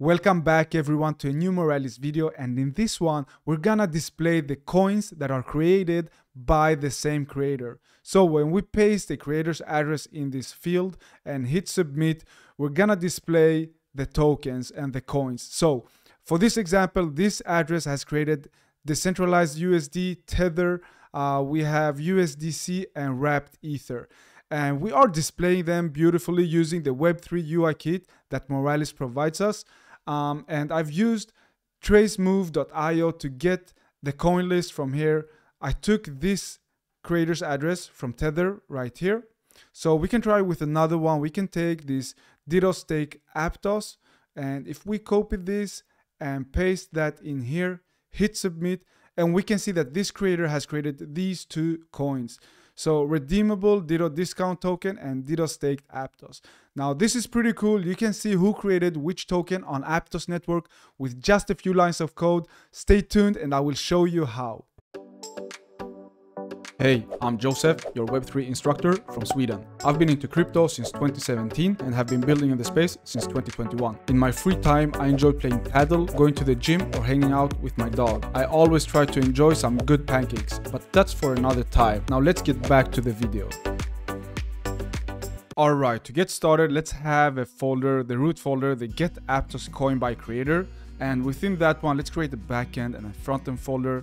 Welcome back everyone to a new Moralis video and in this one we're gonna display the coins that are created by the same creator. So when we paste the creator's address in this field and hit submit, we're gonna display the tokens and the coins. So for this example, this address has created decentralized USD, Tether, uh, we have USDC and wrapped Ether. And we are displaying them beautifully using the Web3 UI kit that Moralis provides us. Um, and I've used tracemove.io to get the coin list from here. I took this creator's address from Tether right here. So we can try with another one. We can take this Ditto Stake Aptos. And if we copy this and paste that in here, hit submit, and we can see that this creator has created these two coins. So redeemable Ditto discount token and Ditto staked Aptos. Now this is pretty cool. You can see who created which token on Aptos network with just a few lines of code. Stay tuned and I will show you how. Hey, I'm Joseph, your Web3 instructor from Sweden. I've been into crypto since 2017 and have been building in the space since 2021. In my free time, I enjoy playing paddle, going to the gym or hanging out with my dog. I always try to enjoy some good pancakes, but that's for another time. Now let's get back to the video. Alright, to get started, let's have a folder, the root folder, the get aptos coin by creator. And within that one, let's create a backend and a frontend folder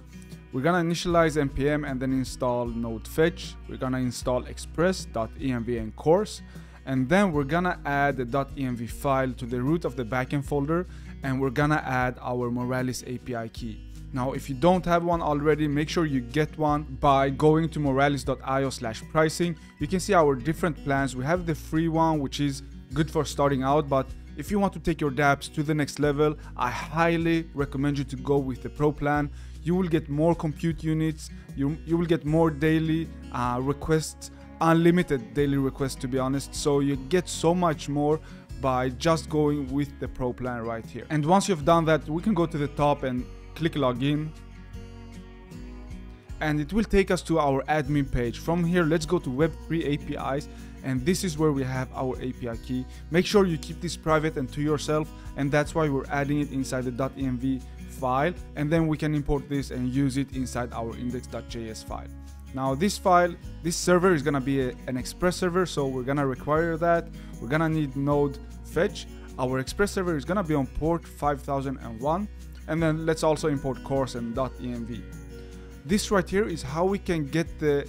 we're gonna initialize npm and then install node fetch. We're gonna install express.env and cors. And then we're gonna add the .env file to the root of the backend folder and we're gonna add our Moralis API key. Now, if you don't have one already, make sure you get one by going to moralis.io slash pricing. You can see our different plans. We have the free one, which is good for starting out, but if you want to take your dApps to the next level, I highly recommend you to go with the pro plan you will get more compute units, you, you will get more daily uh, requests, unlimited daily requests to be honest. So you get so much more by just going with the pro plan right here. And once you've done that, we can go to the top and click login. And it will take us to our admin page. From here, let's go to Web3 APIs and this is where we have our API key. Make sure you keep this private and to yourself and that's why we're adding it inside the .env file and then we can import this and use it inside our index.js file. Now this file, this server is gonna be a, an express server, so we're gonna require that. We're gonna need node fetch. Our express server is gonna be on port 5001 and then let's also import cors and .env. This right here is how we can get the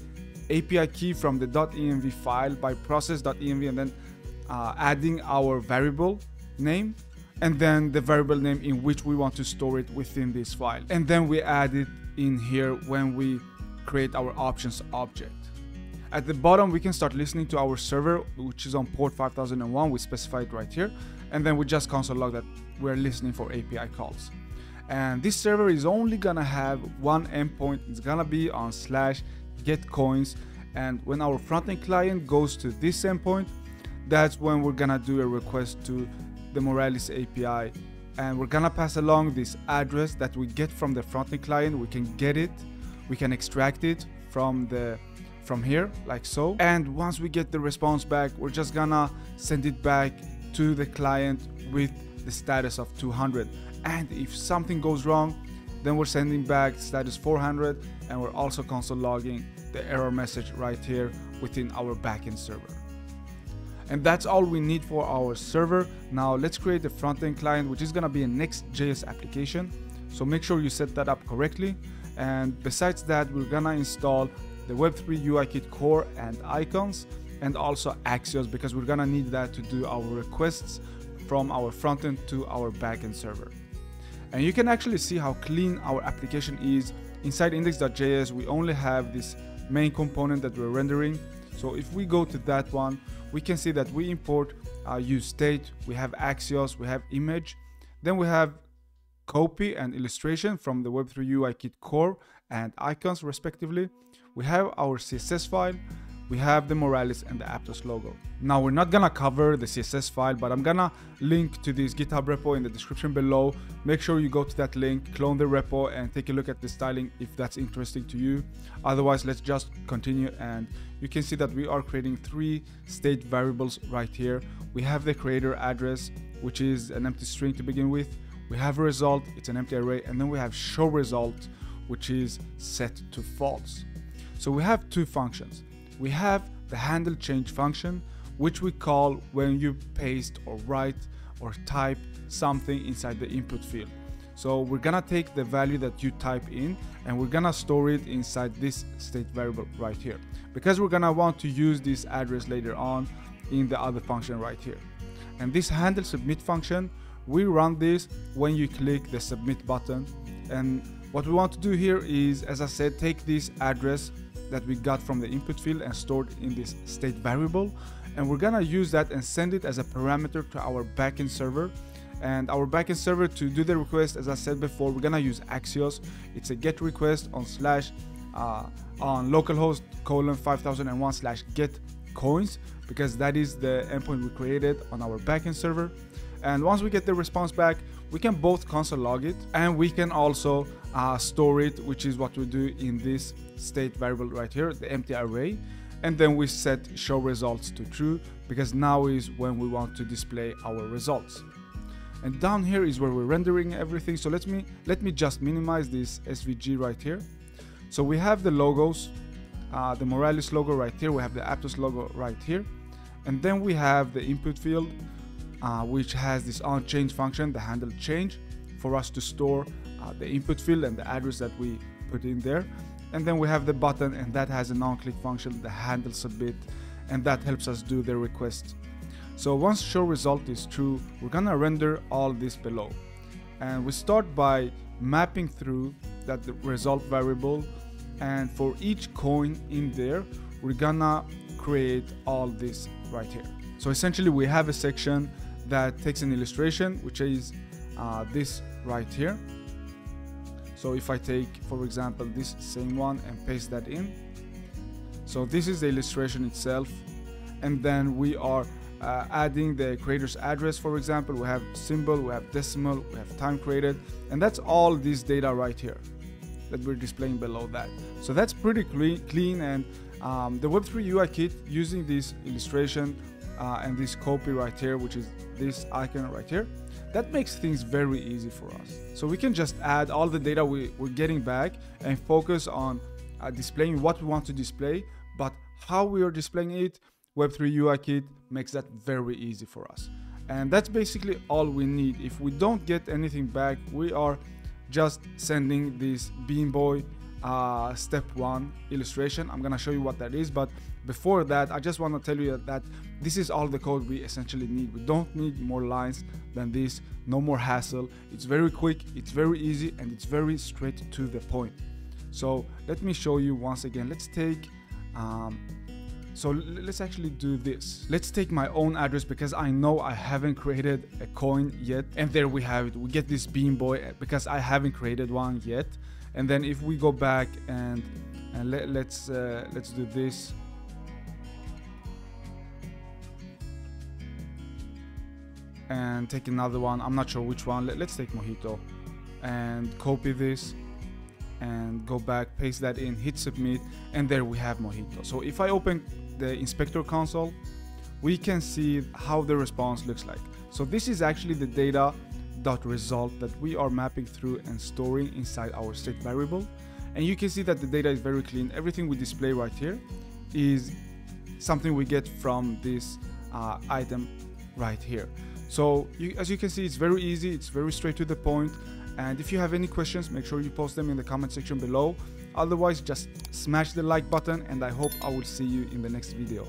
API key from the .env file by process.env and then uh, adding our variable name and then the variable name in which we want to store it within this file. And then we add it in here when we create our options object. At the bottom, we can start listening to our server, which is on port 5001. We specify it right here. And then we just console log that we're listening for API calls. And this server is only gonna have one endpoint. It's gonna be on slash get coins. And when our frontend client goes to this endpoint, that's when we're gonna do a request to the Moralis API and we're gonna pass along this address that we get from the frontend client. We can get it, we can extract it from the from here like so. And once we get the response back, we're just gonna send it back to the client with the status of 200. And if something goes wrong, then we're sending back status 400 and we're also console logging the error message right here within our backend server. And that's all we need for our server. Now let's create the front-end client, which is gonna be a Next.js application. So make sure you set that up correctly. And besides that, we're gonna install the Web3 UI Kit core and icons and also Axios because we're gonna need that to do our requests from our frontend to our backend server. And you can actually see how clean our application is. Inside index.js, we only have this main component that we're rendering. So if we go to that one, we can see that we import uh, use state, we have Axios, we have image, then we have copy and illustration from the Web3 UI Kit core and icons respectively. We have our CSS file, we have the Moralis and the Aptos logo. Now we're not gonna cover the CSS file, but I'm gonna link to this GitHub repo in the description below. Make sure you go to that link, clone the repo and take a look at the styling if that's interesting to you. Otherwise, let's just continue and you can see that we are creating three state variables right here. We have the creator address, which is an empty string to begin with. We have a result, it's an empty array, and then we have show result, which is set to false. So we have two functions. We have the handle change function, which we call when you paste or write or type something inside the input field. So we're gonna take the value that you type in and we're gonna store it inside this state variable right here. Because we're gonna want to use this address later on in the other function right here. And this handle submit function, we run this when you click the submit button. And what we want to do here is, as I said, take this address that we got from the input field and stored in this state variable. And we're gonna use that and send it as a parameter to our backend server. And our backend server to do the request as I said before we're gonna use Axios. It's a get request on slash uh, on localhost colon 5001 slash get coins because that is the endpoint we created on our backend server. And once we get the response back we can both console log it and we can also uh, store it which is what we do in this state variable right here the empty array. And then we set show results to true because now is when we want to display our results. And down here is where we're rendering everything. So let me let me just minimize this svg right here. So we have the logos uh, the Moralis logo right here. We have the Aptos logo right here. And then we have the input field uh, which has this on change function the handle change for us to store uh, the input field and the address that we put in there and then we have the button and that has an on click function the handle submit and that helps us do the request so once show result is true, we're gonna render all this below. And we start by mapping through that result variable and for each coin in there, we're gonna create all this right here. So essentially we have a section that takes an illustration, which is uh, this right here. So if I take, for example, this same one and paste that in. So this is the illustration itself. And then we are uh, adding the creator's address for example we have symbol we have decimal we have time created and that's all this data right here that we're displaying below that so that's pretty clean, clean and um, the web3 ui kit using this illustration uh, and this copy right here which is this icon right here that makes things very easy for us so we can just add all the data we, we're getting back and focus on uh, displaying what we want to display but how we are displaying it Web3 UI Kit makes that very easy for us. And that's basically all we need. If we don't get anything back, we are just sending this Bean Boy uh, step one illustration. I'm gonna show you what that is, but before that, I just wanna tell you that this is all the code we essentially need. We don't need more lines than this, no more hassle. It's very quick, it's very easy, and it's very straight to the point. So let me show you once again. Let's take um, so let's actually do this. Let's take my own address because I know I haven't created a coin yet. And there we have it. We get this Bean Boy eh, because I haven't created one yet. And then if we go back and, and let, let's uh, let's do this. And take another one. I'm not sure which one. Let, let's take Mojito and copy this and go back, paste that in, hit submit, and there we have Mojito. So if I open the inspector console, we can see how the response looks like. So this is actually the data dot result that we are mapping through and storing inside our state variable. And you can see that the data is very clean. Everything we display right here is something we get from this uh, item right here. So you, as you can see, it's very easy. It's very straight to the point. And if you have any questions, make sure you post them in the comment section below. Otherwise, just smash the like button and I hope I will see you in the next video.